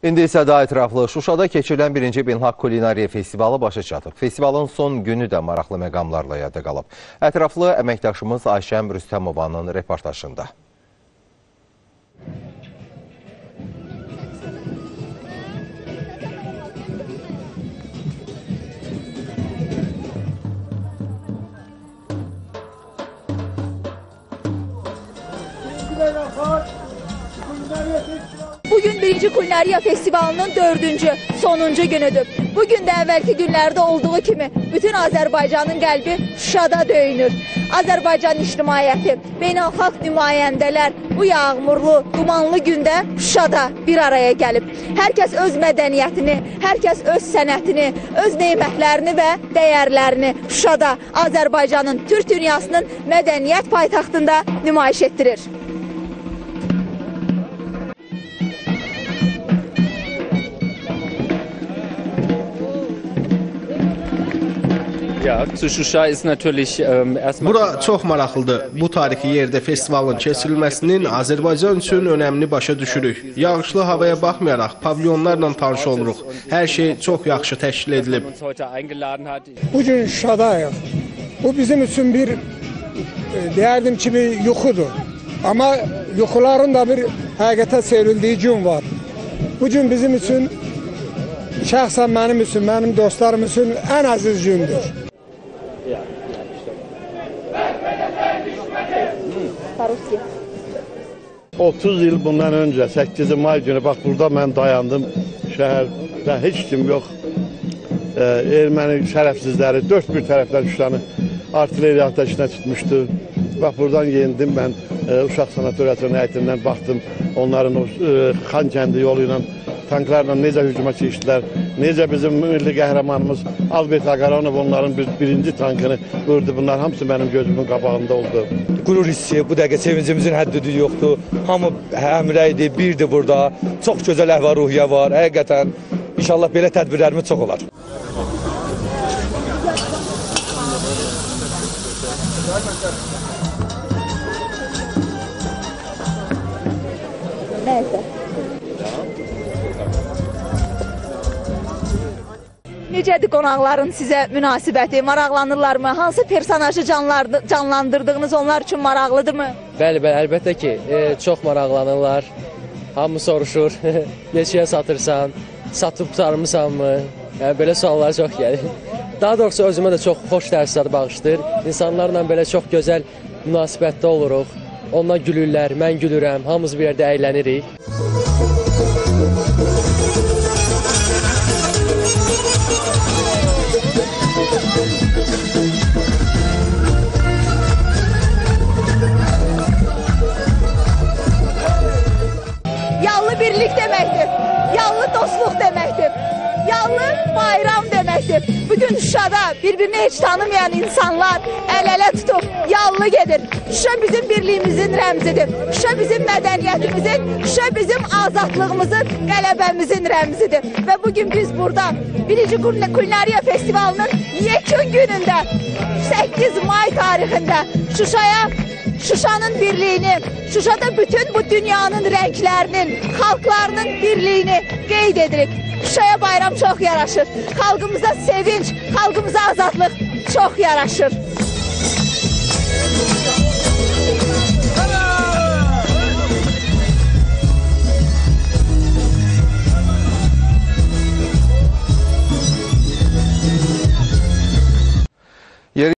İndi isə daha ətraflı Şuşada keçirilən birinci Beynəlxalq Kulinariya Festivalı başa çatıb. Festivalın son günü də maraqlı məqamlarla yada qalıb. Ətraflı əməkdaşımız Ayşəm Rüstəmovanın reportajında. Bugün birinci Kulinariya Festivalının dördüncü, sonuncu günüdür. Bugün de evvelki günlerde olduğu kimi bütün Azerbaycanın kalbi Şuşada döyünür. Azerbaycan ictimaiyyəti, beynəlxalq nümayəndələr bu yağmurlu, dumanlı gündə Şuşada bir araya gəlib. Hər kəs öz mədəniyyətini, hər kəs öz sənətini, öz nemətlərini və dəyərlərini Şuşada, Azərbaycanın, Türk dünyasının mədəniyyət paytaxtında nümayiş etdirir. Bura çox maraqlıdır. Bu tarixi yerdə festivalın keçirilməsinin Azərbaycan üçün önəmini başa düşürük. Yağışlı havaya baxmayaraq pavilyonlarla tanış oluruq. Hər şey çox yaxşı təşkil edilib. hat. Bugün Şuşadayıq. Bu bizim üçün bir e, deyərdim ki bir yuxudur. Amma yuxuların da bir həqiqətə çevrildiyi gün var. Bu gün bizim üçün şəxsən mənim üçün, mənim dostlarım üçün ən əziz gündür. Paruski. 30 yıl bundan önce 8 May günü bak burada ben dayandım şehirde hiç kim yok. Ee, ermeni şerefsizleri dört bir taraftan Şuşanı artilleriya ateşine tutmuştu. Bak buradan yendim ben e, Uşaq Sanatoriyasının heyetinden baktım. Onların o e, kan kendi yoluyla tanklarla necə hücuma keçdilər, necə bizim milli qəhrəmanımız Albert Agaronov onların bir, birinci tankını vurdu. Bunlar hamısı benim gözümün qabağında oldu. qürur hissi, bu dəqiqə sevincimizin həddi yoxdur. Hamı həmrəydir, birdir burada. Çox gözəl əhval-ruhiyyə var. Həqiqətən inşallah belə tədbirlərimiz çox olar. Nəysə. Necədir qonaqların sizə münasibəti? Maraqlanırlarmı? Hansı personajı canlandırdığınız onlar üçün maraqlıdırmı? Bəli, bəli, əlbəttə ki, e, çox maraqlanırlar. Hamı soruşur, neçəyə satırsan, satıb sarmısanmı? Yəni belə suallar çox gəlir. Daha doğrusu özümə də çox xoş təəssürat bağışlayır. İnsanlarla belə çox gözəl münasibətdə oluruq. Onlar gülürlər, mən gülürəm, hamımız bir yerdə əylənirik. Yallı birlik deməkdir. Yallı dostluq deməkdir. Yallı bayram deməkdir. Bugün Şuşada birbirini heç tanımayan insanlar el-ele tutup yallı gedir. Şuşa bizim birliğimizin rəmzidir. Şuşa bizim mədəniyyətimizin, Şuşa bizim azadlığımızın, qələbəmizin rəmzidir. Və bugün biz burada birinci Kul- Kulinariya Festivalının yekun günündə 8 May tarixində Şuşaya Şuşanın birliğini, Şuşada bütün bu dünyanın renklerinin, halklarının birliğini qeyd edirik. Şuşaya bayram çok yaraşır. Xalqımıza sevinç, xalqımıza azadlıq çox yaraşır.